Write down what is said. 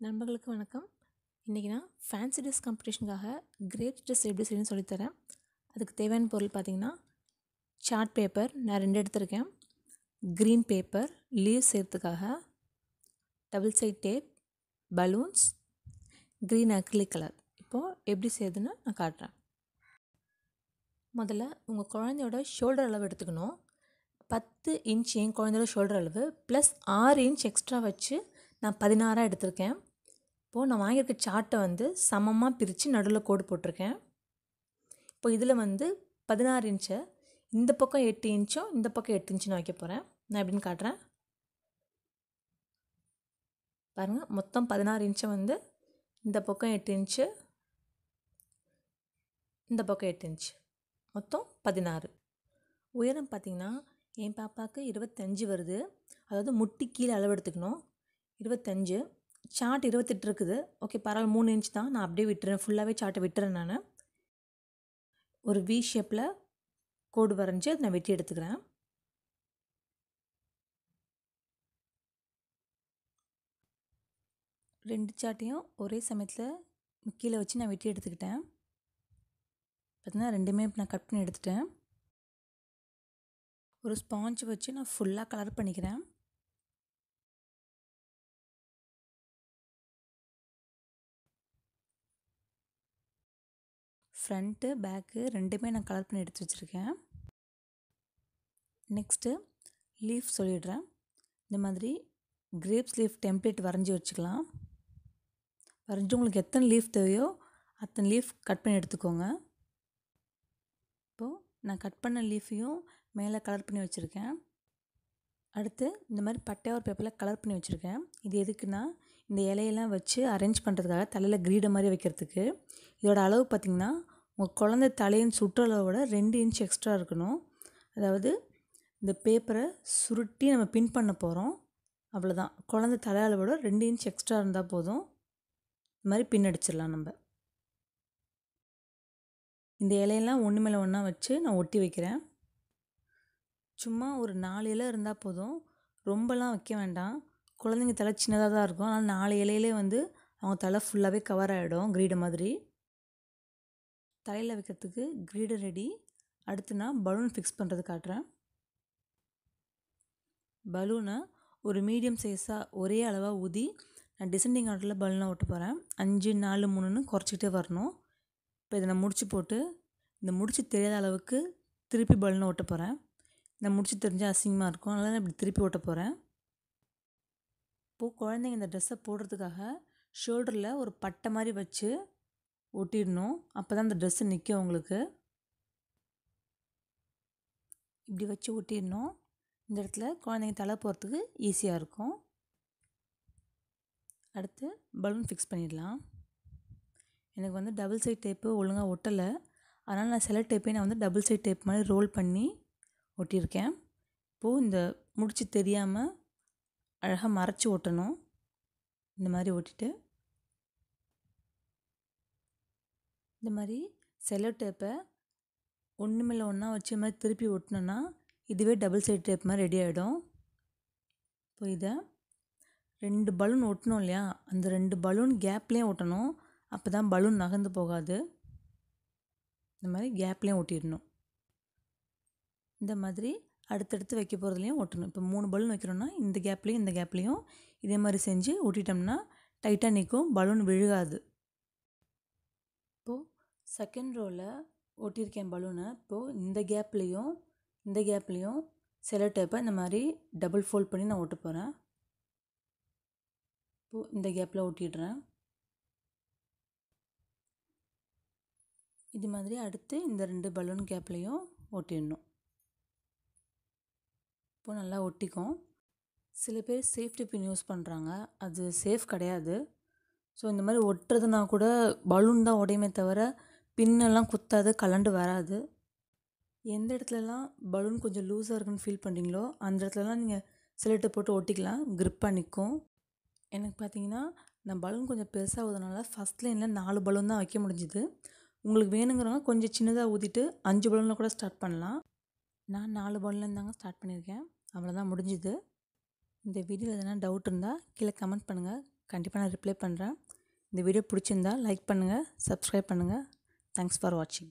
நண்பர்களுக்கு வணக்கம். இன்றைக்கி நான் ஃபேன்சி ட்ரெஸ் காம்படிஷனுக்காக கிரேப் ட்ரெஸ் எப்படி செய்யணும்னு சொல்லித்தரேன். அதுக்கு தேவையான பொருள் பார்த்திங்கன்னா சார்ட் பேப்பர் நான் ரெண்டு எடுத்திருக்கேன். க்ரீன் பேப்பர் லீவ் செய்கிறதுக்காக double side tape balloons green acrylic colour இப்போது எப்படி செய்யுதுன்னு நான் காட்டுறேன். முதல்ல உங்கள் குழந்தையோட ஷோல்டர் அளவு எடுத்துக்கணும். பத்து இன்ச் என் குழந்தையோட ஷோல்டர் அளவு ப்ளஸ் ஆறு இன்ச் எக்ஸ்ட்ரா வச்சு நான் பதினாறாக எடுத்திருக்கேன். இப்போது நான் வாங்கியிருக்க சார்ட்டை வந்து சமமாக பிரித்து நடுவில் கோடு போட்டிருக்கேன். இப்போ இதில் வந்து பதினாறு இன்ச்சை இந்த பக்கம் எட்டு இன்ச்சும் இந்த பக்கம் எட்டு இன்ச்சு நான் வைக்க போகிறேன் நான் எப்படின்னு காட்டுறேன். பாருங்கள் மொத்தம் பதினாறு இன்ச்சை வந்து இந்த பக்கம் எட்டு இன்ச்சு இந்த பக்கம் எட்டு இன்ச்சு மொத்தம் பதினாறு. உயரம் பார்த்திங்கன்னா என் பாப்பாவுக்கு இருபத்தஞ்சு வருது. அதாவது முட்டி கீழே அளவு எடுத்துக்கணும். இருபத்தஞ்சு. சார்ட் இருபத்தெட்டு இருக்குது ஓகே பரவாயில்ல மூணு இன்ச் தான். நான் அப்படியே விட்டுறேன். ஃபுல்லாகவே சார்ட்டை விட்டுறேன் நான். ஒரு வி ஷேப்பில் கோடு வரைஞ்சி அதை நான் வெட்டி எடுத்துக்கிறேன். ரெண்டு சார்ட்டையும் ஒரே சமயத்தில் கீழே வச்சு நான் வெட்டி எடுத்துக்கிட்டேன். பார்த்தீங்கன்னா ரெண்டுமே நான் கட் பண்ணி எடுத்துட்டேன். ஒரு ஸ்பாஞ்ச் வச்சு நான் ஃபுல்லாக கலர் பண்ணிக்கிறேன். ஃப்ரண்ட்டு பேக்கு ரெண்டுமே நான் கலர் பண்ணி எடுத்து வச்சுருக்கேன். நெக்ஸ்ட்டு லீஃப் சொல்லிடுறேன். இந்த மாதிரி கிரேப்ஸ் லீஃப் டெம்ப்ளேட் வரைஞ்சி வச்சுக்கலாம். வரைஞ்சி உங்களுக்கு எத்தனை லீஃப் தேவையோ அத்தனை லீஃப் கட் பண்ணி எடுத்துக்கோங்க. இப்போது நான் கட் பண்ண லீஃபையும் மேலே கலர் பண்ணி வச்சுருக்கேன். அடுத்து இந்த மாதிரி பட்டையார் பேப்பரில் கலர் பண்ணி வச்சுருக்கேன். இது எதுக்குன்னா இந்த இலையெல்லாம் வச்சு அரேஞ்ச் பண்ணுறதுக்காக தலையில் கிரீடை மாதிரி வைக்கிறதுக்கு. இதோட அளவு பார்த்திங்கன்னா உங்கள் குழந்தை தலையின் சுற்றளவோட ரெண்டு இன்ச் எக்ஸ்ட்ரா இருக்கணும். அதாவது இந்த பேப்பரை சுருட்டி நம்ம பின் பண்ண போகிறோம் அவ்வளோதான் குழந்தை தலையளவோட ரெண்டு இன்ச் எக்ஸ்ட்ரா இருந்தால் போதும். இந்த மாதிரி பின் அடிச்சிடலாம் நம்ம. இந்த இலையெல்லாம் ஒன்று மேலே ஒன்றா வச்சு நான் ஒட்டி வைக்கிறேன். சும்மா ஒரு நாலு இலை இருந்தால் போதும். ரொம்பலாம் வைக்க வேண்டாம். குழந்தைங்க தலை சின்னதாக தான் இருக்கும். ஆனால் நாலு இலையிலே வந்து அவங்க தலை ஃபுல்லாகவே கவர் ஆகிடும் கிரீடை மாதிரி. தலையில் வைக்கிறதுக்கு கிரீடை ரெடி அடுத்து நான் பலூன் ஃபிக்ஸ் பண்ணுறது காட்டுறேன். பலூனை ஒரு மீடியம் சைஸாக ஒரே அளவாக ஊதி நான் டிசைனிங் ஆர்டரில் பலூனை ஒட்ட போகிறேன் அஞ்சு நாலு மூணுன்னு குறைச்சிக்கிட்டே வரணும். இப்போ இதை நான் முடிச்சு போட்டு இந்த முடிச்சு தெரியாத அளவுக்கு திருப்பி பலூனை ஓட்ட போகிறேன் இந்த முடிச்சு தெரிஞ்சால் அசிங்கமாக இருக்கும். அதனால் நான் இப்படி திருப்பி ஓட்ட போகிறேன் இப்போது குழந்தைங்க இந்த ட்ரெஸ்ஸை போடுறதுக்காக ஷோல்டரில் ஒரு பட்டை மாதிரி வச்சு ஒட்டிடணும். அப்போ தான் அந்த ட்ரெஸ்ஸு நிற்கும் உங்களுக்கு. இப்படி வச்சு ஒட்டிடணும். இந்த இடத்துல குழந்தைங்க தலை போகிறதுக்கு ஈஸியாக இருக்கும். அடுத்து பலூன் ஃபிக்ஸ் பண்ணிடலாம். எனக்கு வந்து டபுள் சைட் டேப்பு ஒழுங்காக ஒட்டலை. அதனால் நான் சில டேப்பே நான் வந்து டபுள் சைட் டேப் மாதிரி ரோல் பண்ணி ஒட்டியிருக்கேன். இப்போது இந்த முடிச்சு தெரியாமல் அழகாக மறைச்சி ஒட்டணும் இந்த மாதிரி ஒட்டிட்டு இந்த மாதிரி செல்லோ டேப்பை ஒன்று மேலே ஒன்றா வச்சு மாதிரி திருப்பி ஒட்டினோன்னா இதுவே டபுள் சைடு டேப் மாதிரி ரெடி ஆகிடும் இப்போ இதை ரெண்டு பலூன் ஒட்டணும் இல்லையா? அந்த ரெண்டு பலூன் கேப்லேயும் ஒட்டணும் அப்போ தான் பலூன் நகர்ந்து போகாது. இந்த மாதிரி கேப்லேயும் ஒட்டிடணும் இந்த மாதிரி அடுத்தடுத்து வைக்க போகிறதுலையும் ஒட்டணும். இப்போ மூணு பலூன் வைக்கிறோன்னா இந்த கேப்லேயும் இந்த கேப்லேயும் இதே மாதிரி செஞ்சு ஒட்டிட்டோம்னா டைட்டாக நிற்கும் பலூன் விழுகாது. இப்போது செகண்ட் ரோவில் ஒட்டியிருக்கேன் பலூனை இப்போது இந்த கேப்லேயும் இந்த கேப்லேயும் செலோ டேப்பை இந்த மாதிரி டபுள் ஃபோல்ட் பண்ணி நான் ஒட்ட போகிறேன் இப்போது இந்த கேப்பில் ஒட்டிடுறேன். இது மாதிரி அடுத்து இந்த ரெண்டு பலூன் கேப்லேயும் ஒட்டிடணும். அப்போ நல்லா ஒட்டிக்கும். சில பேர் சேஃப்டி பின் யூஸ் பண்ணுறாங்க அது சேஃப் கிடையாது. ஸோ இந்த மாதிரி ஒட்டுறதுனா கூட பலூன் தான் உடையுமே தவிர பின்னெல்லாம் குத்தாது கலண்டு வராது. எந்த இடத்துலலாம் பலூன் கொஞ்சம் லூஸாக இருக்குன்னு ஃபீல் பண்ணுறீங்களோ அந்த இடத்துலலாம் நீங்கள் சிலட்டை போட்டு ஒட்டிக்கலாம். க்ரிப்பாக நிற்கும் எனக்கு பார்த்தீங்கன்னா நான் பலூன் கொஞ்சம் பெருசாக ஊதுனால ஃபஸ்ட் லைனில் நாலு பலூன் தான் வைக்க முடிஞ்சுது. உங்களுக்கு வேணுங்கிறவங்க கொஞ்சம் சின்னதாக ஊதிட்டு அஞ்சு பலூனில் கூட ஸ்டார்ட் பண்ணலாம். நான் நாலு பலூன்லேருந்து தாங்க ஸ்டார்ட் பண்ணியிருக்கேன். அவ்வளோதான் முடிஞ்சுது. இந்த வீடியோ எதனா டவுட் இருந்தால் கீழே கமெண்ட் பண்ணுங்கள் கண்டிப்பாக நான் ரிப்ளை பண்ணுறேன் இந்த வீடியோ பிடிச்சிருந்தா லைக் பண்ணுங்கள் சப்ஸ்கிரைப் பண்ணுங்கள் தேங்க்ஸ் ஃபார் வாட்சிங்